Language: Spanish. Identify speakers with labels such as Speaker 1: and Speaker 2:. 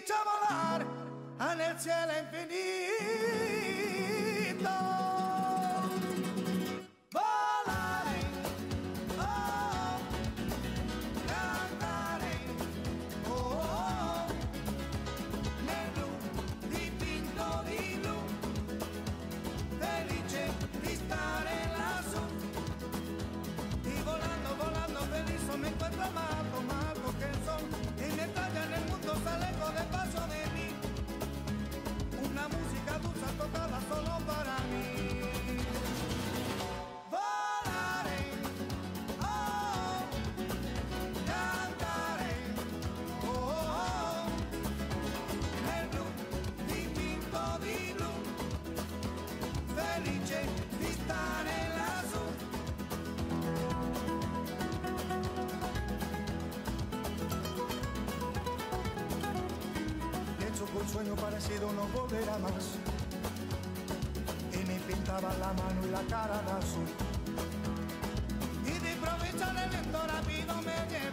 Speaker 1: dicha volar en el cielo infinito. Sueño parecido no volverá más. Y me pintaba la mano y la cara de azul. Y de improviso el viento rápido me llevó.